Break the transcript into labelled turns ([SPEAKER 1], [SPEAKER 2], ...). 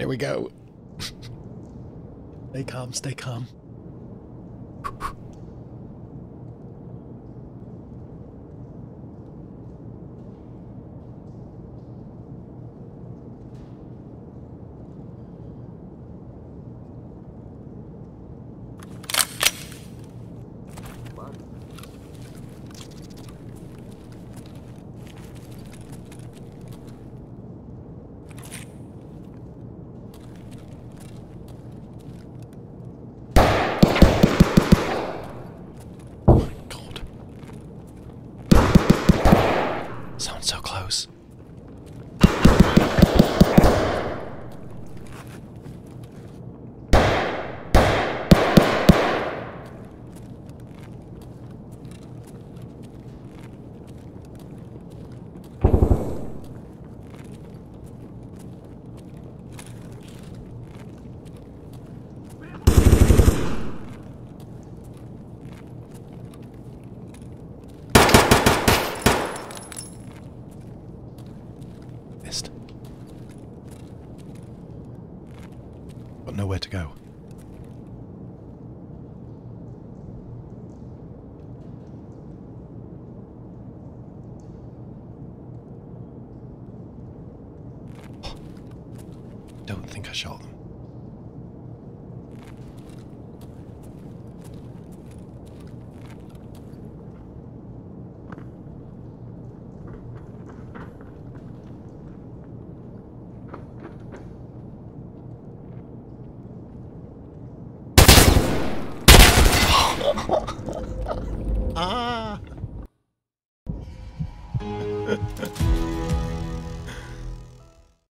[SPEAKER 1] Here we go. stay calm, stay calm. Sounds so close. Got nowhere to go. Don't think I shot them. Ah!